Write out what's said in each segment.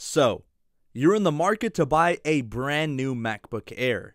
So, you're in the market to buy a brand new MacBook Air.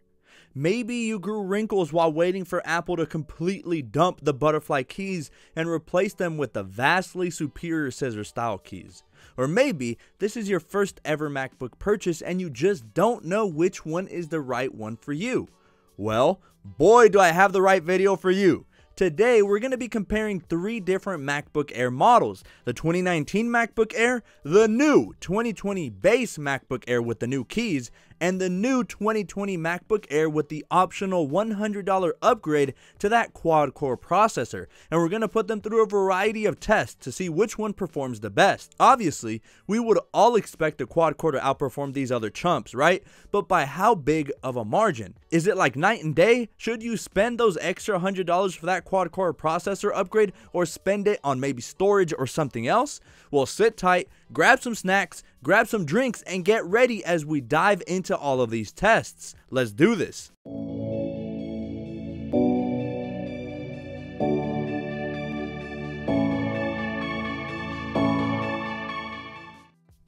Maybe you grew wrinkles while waiting for Apple to completely dump the butterfly keys and replace them with the vastly superior scissor style keys. Or maybe this is your first ever MacBook purchase and you just don't know which one is the right one for you. Well, boy do I have the right video for you. Today, we're going to be comparing three different MacBook Air models. The 2019 MacBook Air, the new 2020 base MacBook Air with the new keys, and the new 2020 MacBook Air with the optional $100 upgrade to that quad core processor. And we're going to put them through a variety of tests to see which one performs the best. Obviously, we would all expect the quad core to outperform these other chumps, right? But by how big of a margin? Is it like night and day? Should you spend those extra $100 for that quad core processor upgrade or spend it on maybe storage or something else? Well, sit tight, grab some snacks, grab some drinks, and get ready as we dive into all of these tests. Let's do this.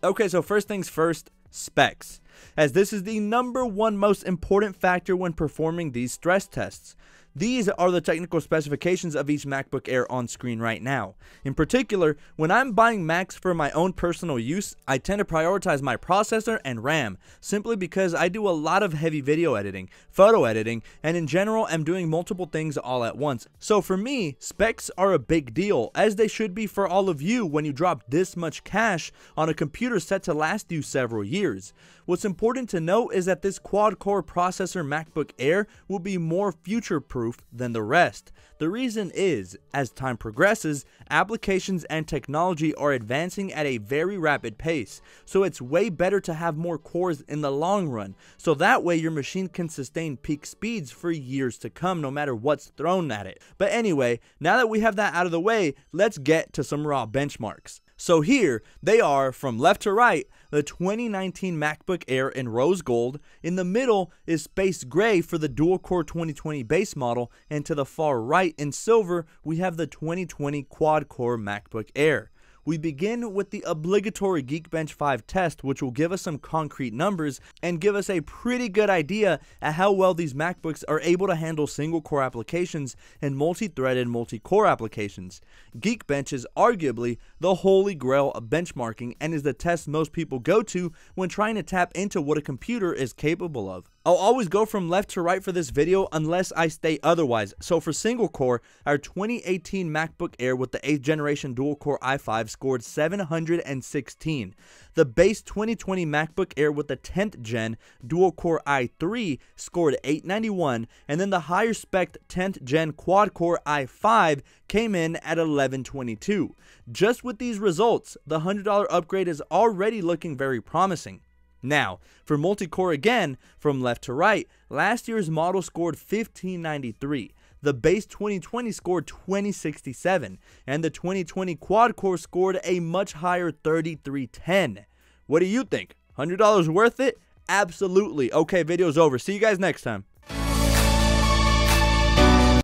Okay, so first things first, specs, as this is the number one most important factor when performing these stress tests. These are the technical specifications of each MacBook Air on screen right now. In particular, when I'm buying Macs for my own personal use, I tend to prioritize my processor and RAM, simply because I do a lot of heavy video editing, photo editing, and in general am doing multiple things all at once. So for me, specs are a big deal, as they should be for all of you when you drop this much cash on a computer set to last you several years. What's important to note is that this quad-core processor MacBook Air will be more future-proof than the rest. The reason is, as time progresses, applications and technology are advancing at a very rapid pace, so it's way better to have more cores in the long run, so that way your machine can sustain peak speeds for years to come no matter what's thrown at it. But anyway, now that we have that out of the way, let's get to some raw benchmarks. So here they are from left to right the 2019 MacBook Air in rose gold. In the middle is space gray for the dual core 2020 base model, and to the far right in silver we have the 2020 quad core MacBook Air we begin with the obligatory Geekbench 5 test, which will give us some concrete numbers and give us a pretty good idea at how well these MacBooks are able to handle single core applications and multi threaded multi core applications. Geekbench is arguably the holy grail of benchmarking and is the test most people go to when trying to tap into what a computer is capable of. I'll always go from left to right for this video unless I state otherwise. So for single core, our 2018 MacBook Air with the 8th generation dual core i5 scored 716. The base 2020 MacBook Air with the 10th gen dual core i3 scored 891 and then the higher spec 10th gen quad core i5 came in at 1122. Just with these results, the $100 upgrade is already looking very promising. Now, for multi-core again, from left to right, last year's model scored 1593. The base 2020 scored 2067, and the 2020 quad core scored a much higher 3310. What do you think? $100 worth it? Absolutely. Okay, video's over. See you guys next time.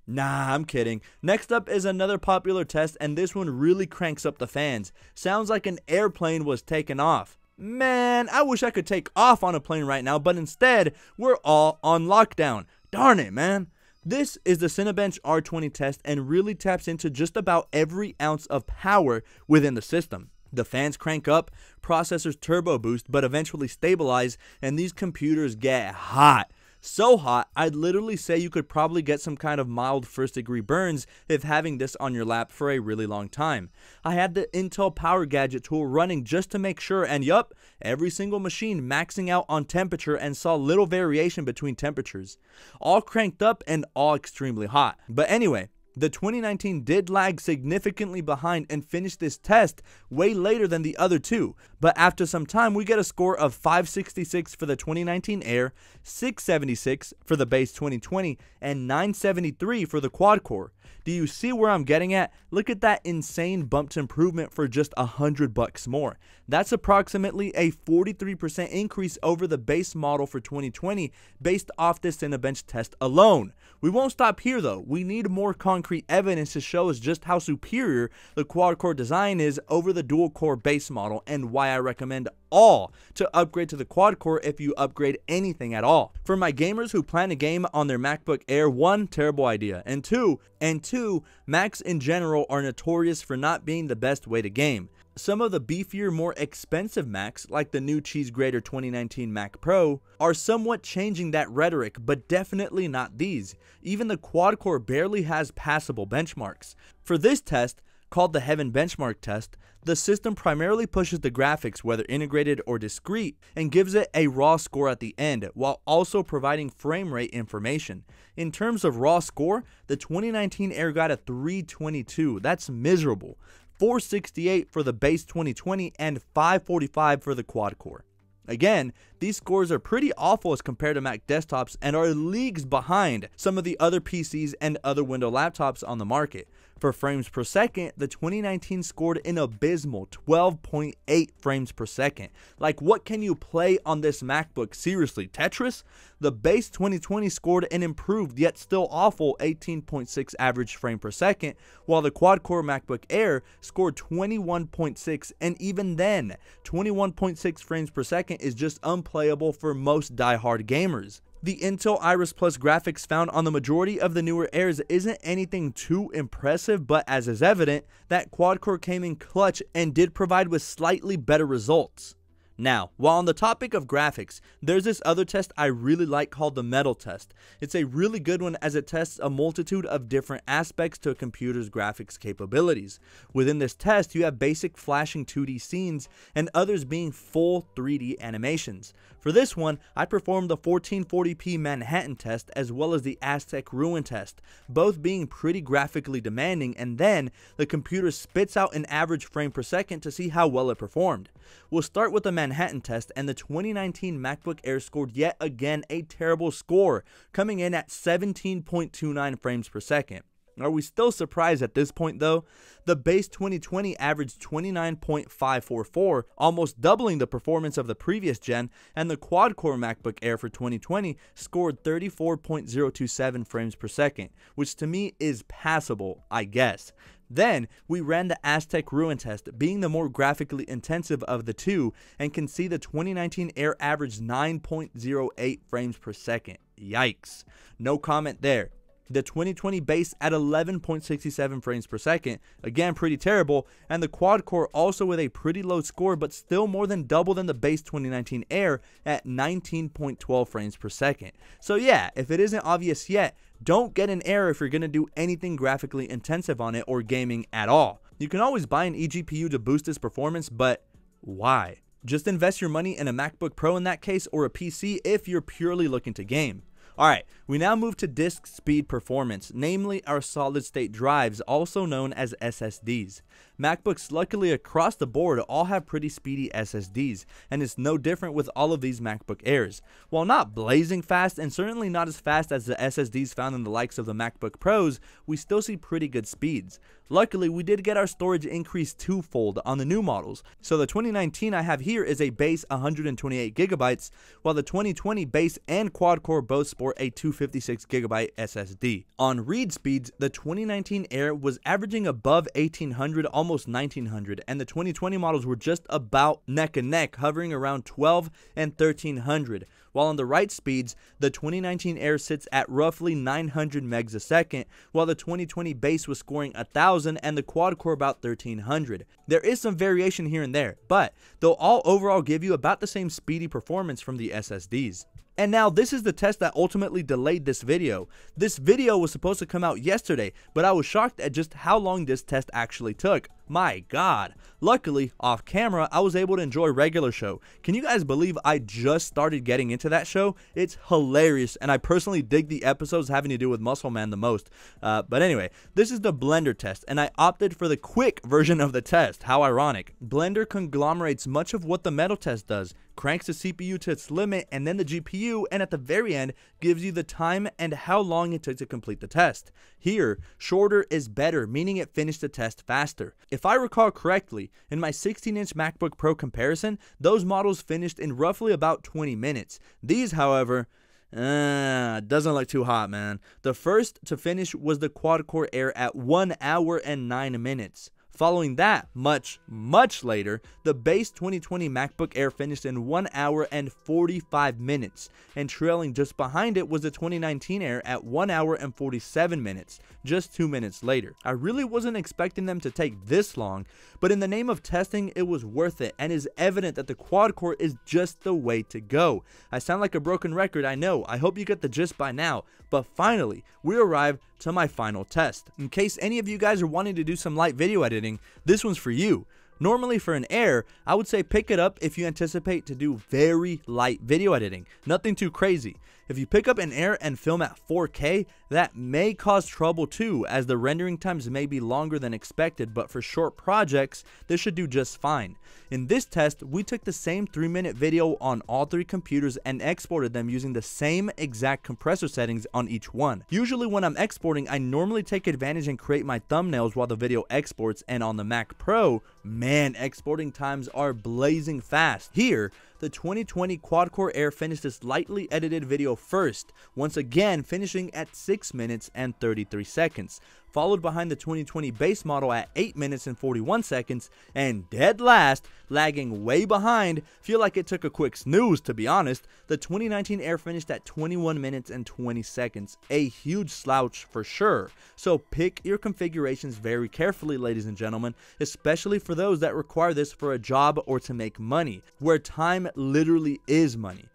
Nah, I'm kidding. Next up is another popular test, and this one really cranks up the fans. Sounds like an airplane was taken off. Man, I wish I could take off on a plane right now, but instead, we're all on lockdown. Darn it, man. This is the Cinebench R20 test and really taps into just about every ounce of power within the system. The fans crank up, processors turbo boost, but eventually stabilize, and these computers get hot so hot, I'd literally say you could probably get some kind of mild first degree burns if having this on your lap for a really long time. I had the Intel Power Gadget tool running just to make sure, and yup, every single machine maxing out on temperature and saw little variation between temperatures. All cranked up and all extremely hot. But anyway, the 2019 did lag significantly behind and finished this test way later than the other two, but after some time we get a score of 566 for the 2019 Air, 676 for the base 2020, and 973 for the quad core. Do you see where I'm getting at? Look at that insane bumped improvement for just a hundred bucks more. That's approximately a 43% increase over the base model for 2020 based off this Cinebench test alone. We won't stop here though. We need more concrete evidence to show us just how superior the quad core design is over the dual core base model and why I recommend all to upgrade to the quad core if you upgrade anything at all. For my gamers who plan a game on their MacBook Air, one, terrible idea, and two, and two, Macs in general are notorious for not being the best way to game. Some of the beefier, more expensive Macs, like the new Cheese Grater 2019 Mac Pro, are somewhat changing that rhetoric, but definitely not these. Even the quad core barely has passable benchmarks. For this test, called the Heaven Benchmark Test, the system primarily pushes the graphics, whether integrated or discrete, and gives it a raw score at the end, while also providing frame rate information. In terms of raw score, the 2019 Air got a 322. That's miserable. 468 for the base 2020, and 545 for the quad core. Again, these scores are pretty awful as compared to Mac desktops and are leagues behind some of the other PCs and other Windows laptops on the market. For frames per second, the 2019 scored an abysmal 12.8 frames per second. Like, what can you play on this MacBook? Seriously, Tetris? The base 2020 scored an improved yet still awful 18.6 average frame per second, while the quad core MacBook Air scored 21.6, and even then, 21.6 frames per second is just unplayable for most die-hard gamers. The Intel Iris Plus graphics found on the majority of the newer Airs isn't anything too impressive, but as is evident, that quad-core came in clutch and did provide with slightly better results. Now, while on the topic of graphics, there's this other test I really like called the metal test. It's a really good one as it tests a multitude of different aspects to a computer's graphics capabilities. Within this test, you have basic flashing 2D scenes and others being full 3D animations. For this one, I performed the 1440p Manhattan test as well as the Aztec Ruin test, both being pretty graphically demanding, and then the computer spits out an average frame per second to see how well it performed. We'll start with the Manhattan test, and the 2019 MacBook Air scored yet again a terrible score, coming in at 17.29 frames per second. Are we still surprised at this point though? The base 2020 averaged 29.544, almost doubling the performance of the previous gen, and the quad core MacBook Air for 2020 scored 34.027 frames per second, which to me is passable, I guess. Then we ran the Aztec Ruin test, being the more graphically intensive of the two, and can see the 2019 Air averaged 9.08 frames per second. Yikes. No comment there the 2020 base at 11.67 frames per second, again pretty terrible, and the quad core also with a pretty low score but still more than double than the base 2019 Air at 19.12 frames per second. So yeah, if it isn't obvious yet, don't get an Air if you're going to do anything graphically intensive on it or gaming at all. You can always buy an eGPU to boost its performance, but why? Just invest your money in a MacBook Pro in that case or a PC if you're purely looking to game. Alright, we now move to disk speed performance, namely our solid state drives, also known as SSDs. MacBooks luckily across the board all have pretty speedy SSDs, and it's no different with all of these MacBook Airs. While not blazing fast and certainly not as fast as the SSDs found in the likes of the MacBook Pros, we still see pretty good speeds. Luckily, we did get our storage increased twofold on the new models, so the 2019 I have here is a base 128GB, while the 2020 base and quad-core both sport a 250 256GB SSD. On read speeds, the 2019 Air was averaging above 1800, almost 1900, and the 2020 models were just about neck and neck, hovering around 12 and 1300. While on the write speeds, the 2019 Air sits at roughly 900 megs a second, while the 2020 base was scoring 1000 and the quad core about 1300. There is some variation here and there, but they'll all overall give you about the same speedy performance from the SSDs. And now this is the test that ultimately delayed this video. This video was supposed to come out yesterday, but I was shocked at just how long this test actually took. My god. Luckily, off camera, I was able to enjoy regular show. Can you guys believe I just started getting into that show? It's hilarious, and I personally dig the episodes having to do with Muscle Man the most. Uh, but anyway, this is the Blender test, and I opted for the quick version of the test. How ironic. Blender conglomerates much of what the metal test does, cranks the CPU to its limit, and then the GPU, and at the very end, gives you the time and how long it took to complete the test. Here, shorter is better, meaning it finished the test faster. If I recall correctly, in my 16-inch MacBook Pro comparison, those models finished in roughly about 20 minutes. These, however, uh, doesn't look too hot, man. The first to finish was the quad core Air at 1 hour and 9 minutes Following that, much, much later, the base 2020 MacBook Air finished in 1 hour and 45 minutes, and trailing just behind it was the 2019 Air at 1 hour and 47 minutes, just 2 minutes later. I really wasn't expecting them to take this long, but in the name of testing, it was worth it and is evident that the quad core is just the way to go. I sound like a broken record, I know. I hope you get the gist by now, but finally, we arrive to my final test. In case any of you guys are wanting to do some light video editing, this one's for you. Normally for an Air, I would say pick it up if you anticipate to do very light video editing, nothing too crazy. If you pick up an Air and film at 4K, that may cause trouble too, as the rendering times may be longer than expected, but for short projects, this should do just fine. In this test, we took the same 3 minute video on all three computers and exported them using the same exact compressor settings on each one. Usually when I'm exporting, I normally take advantage and create my thumbnails while the video exports, and on the Mac Pro, man, exporting times are blazing fast. Here, the 2020 quad-core Air finished this lightly edited video first, once again finishing at 6 minutes and 33 seconds followed behind the 2020 base model at 8 minutes and 41 seconds, and dead last, lagging way behind, feel like it took a quick snooze to be honest, the 2019 Air finished at 21 minutes and 20 seconds, a huge slouch for sure. So pick your configurations very carefully ladies and gentlemen, especially for those that require this for a job or to make money, where time literally is money.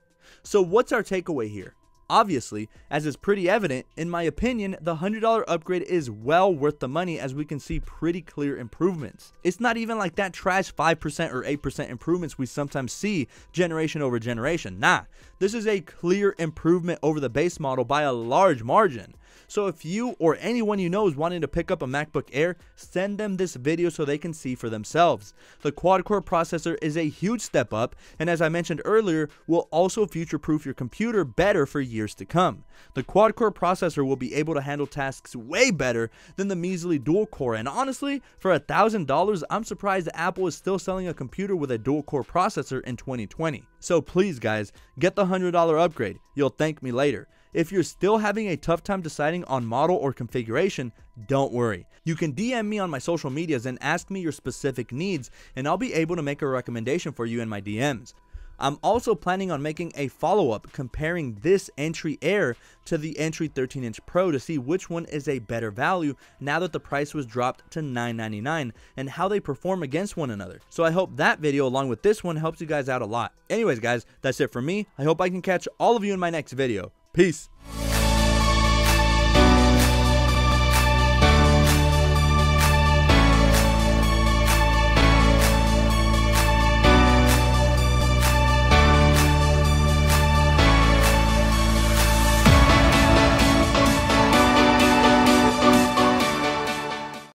So what's our takeaway here? Obviously, as is pretty evident, in my opinion, the $100 upgrade is well worth the money as we can see pretty clear improvements. It's not even like that trash 5% or 8% improvements we sometimes see generation over generation. Nah, this is a clear improvement over the base model by a large margin. So if you or anyone you know is wanting to pick up a MacBook Air, send them this video so they can see for themselves. The quad-core processor is a huge step up, and as I mentioned earlier, will also future-proof your computer better for years to come. The quad-core processor will be able to handle tasks way better than the measly dual-core, and honestly, for $1,000, I'm surprised Apple is still selling a computer with a dual-core processor in 2020. So please guys, get the $100 upgrade. You'll thank me later. If you're still having a tough time deciding on model or configuration, don't worry. You can DM me on my social medias and ask me your specific needs, and I'll be able to make a recommendation for you in my DMs. I'm also planning on making a follow-up comparing this Entry Air to the Entry 13-inch Pro to see which one is a better value now that the price was dropped to $9.99 and how they perform against one another. So I hope that video along with this one helps you guys out a lot. Anyways guys, that's it for me. I hope I can catch all of you in my next video. Peace.